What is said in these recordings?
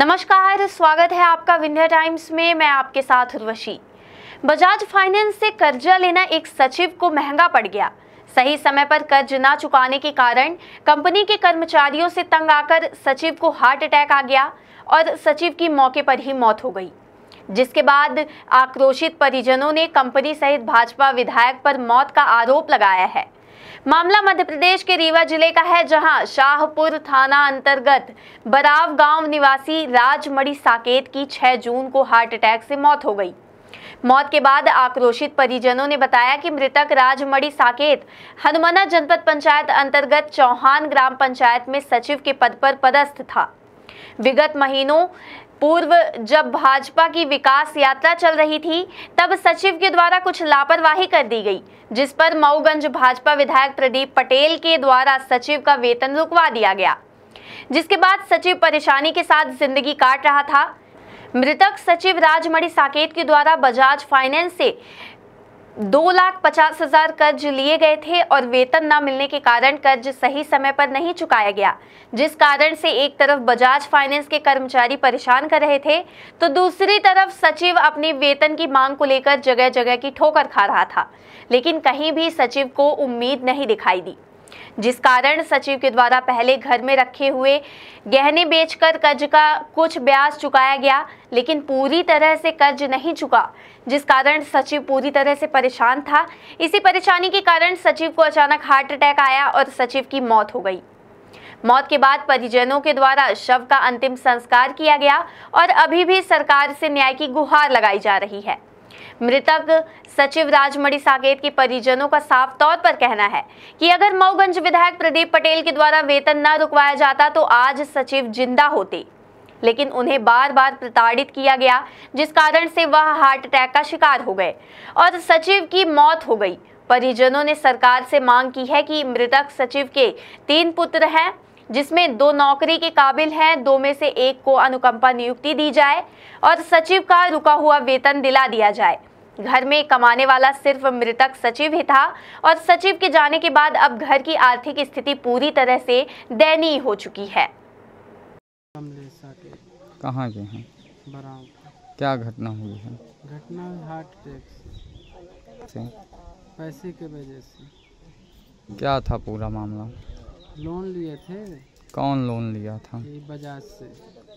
नमस्कार, स्वागत है आपका विंध्या टाइम्स में, मैं आपके साथ उर्वशी। बजाज फाइनेंस से कर्जा लेना एक सचिव को महँगा पड़ गया। सही समय पर कर्ज ना चुकाने के कारण कंपनी के कर्मचारियों से तंग आकर सचिव को हार्ट अटैक आ गया और सचिव की मौके पर ही मौत हो गई। जिसके बाद आक्रोशित परिजनों ने कंपनी सहित भाजपा विधायक पर मौत का आरोप लगाया है। मामला मध्य प्रदेश के रीवा ज़िले का है, जहाँ शाहपुर थाना अंतर्गत बराव गाँव निवासी राजमणि साकेत की 6 जून को हार्ट अटैक से मौत हो गई। मौत के बाद आक्रोशित परिजनों ने बताया कि मृतक राजमणि साकेत हनुमाना जनपद पंचायत अंतर्गत चौहान ग्राम पंचायत में सचिव के पद पर पदस्थ था। विगत महीनों पूर्व जब भाजपा की विकास यात्रा चल रही थी, तब सचिव के द्वारा कुछ लापरवाही कर दी गई, जिस पर मऊगंज भाजपा विधायक प्रदीप पटेल के द्वारा सचिव का वेतन रुकवा दिया गया। जिसके बाद सचिव परेशानी के साथ ज़िंदगी काट रहा था। मृतक सचिव राजमणि साकेत के द्वारा बजाज फाइनेंस से दो लाख पचास हज़ार कर्ज लिए गए थे और वेतन न मिलने के कारण कर्ज सही समय पर नहीं चुकाया गया, जिस कारण से एक तरफ़ बजाज फाइनेंस के कर्मचारी परेशान कर रहे थे तो दूसरी तरफ़ सचिव अपने वेतन की मांग को लेकर जगह जगह की ठोकर खा रहा था। लेकिन कहीं भी सचिव को उम्मीद नहीं दिखाई दी। जिस कारण सचिव के द्वारा पहले घर में रखे हुए गहने बेचकर कर्ज का कुछ ब्याज चुकाया गया, लेकिन पूरी तरह से कर्ज नहीं चुका, जिस कारण सचिव पूरी तरह से परेशान था। इसी परेशानी के कारण सचिव को अचानक हार्ट अटैक आया और सचिव की मौत हो गई। मौत के बाद परिजनों के द्वारा शव का अंतिम संस्कार किया गया और अभी भी सरकार से न्याय की गुहार लगाई जा रही है। मृतक सचिव राजमणि साकेत के परिजनों का साफ़ तौर पर कहना है कि अगर मऊगंज विधायक प्रदीप पटेल के द्वारा वेतन न रुकवाया जाता तो आज सचिव ज़िंदा होते। लेकिन उन्हें बार बार प्रताड़ित किया गया, जिस कारण से वह हार्ट अटैक का शिकार हो गए और सचिव की मौत हो गई। परिजनों ने सरकार से मांग की है कि मृतक सचिव के तीन पुत्र हैं। जिसमें दो नौकरी के काबिल हैं दो में से एक को अनुकंपा नियुक्ति दी जाए और सचिव का रुका हुआ वेतन दिला दिया जाए। घर में कमाने वाला सिर्फ़ मृतक सचिव ही था और सचिव के जाने के बाद अब घर की आर्थिक स्थिति पूरी तरह से दयनीय हो चुकी है। कहाँ के हैं? क्या घटना हुई है? घटना हार्ट अटैक से। पैसे के वजह से। क्या था पूरा मामला? लोन लिए थे? कौन लोन लिया था? बजाज से।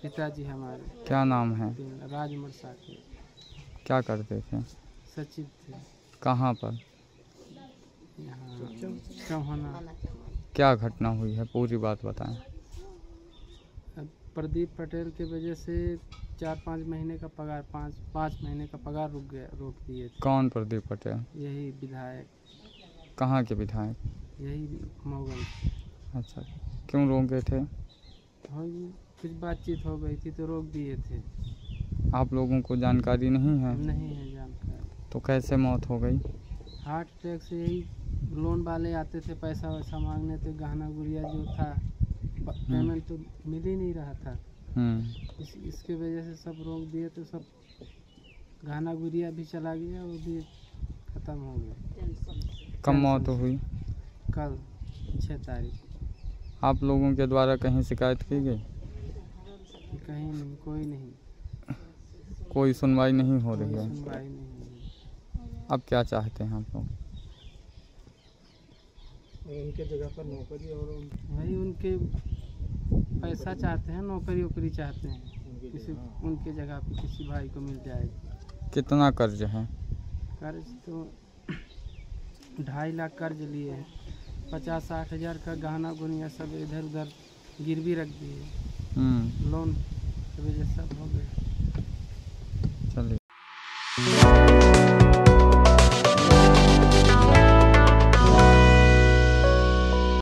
पिताजी हमारे। क्या नाम है? राजमर साकेत क्या करते थे? सचिव थे। कहाँ पर? चौहाना। क्या घटना हुई है? पूरी बात बताएँ। प्रदीप पटेल के वजह से चार पाँच महीने का पगार पाँच पाँच महीने का पगार रुक गया रोक दिए कौन प्रदीप पटेल? यही विधायक। कहाँ के विधायक? यही मोगल। अच्छा। क्यों रोके थे? हो कुछ बातचीत हो गई थी तो रोक दिए थे। आप लोगों को जानकारी नहीं है? नहीं है जानकारी। तो कैसे मौत हो गई? हार्ट अटैक से यही लोन वाले आते थे पैसा वैसा मांगने थे गहना गुड़िया जो था पेमेंट तो मिल ही नहीं रहा था। हम्म। इस इसके वजह से सब रोक दिए तो सब गहना गुड़िया भी चला गया वो भी ख़त्म हो गया। कब मौत हुई? कल छः तारीख आप लोगों के द्वारा कहीं शिकायत की गई? कहीं नहीं कोई नहीं। कोई सुनवाई नहीं हो रही है। अब क्या चाहते हैं आप लोग? उनके जगह पर नौकरी और वही उनके पैसा चाहते हैं नौकरी वोकरी चाहते हैं। किसी उनके जगह पे किसी भाई को मिल जाएगी कितना कर्ज है? कर्ज तो ढाई लाख कर्ज लिए हैं। पचास साठ हज़ार का गहना गुनिया सब इधर उधर गिरवी रख दिए। हम्म। लोन की वजह से सब हो गया।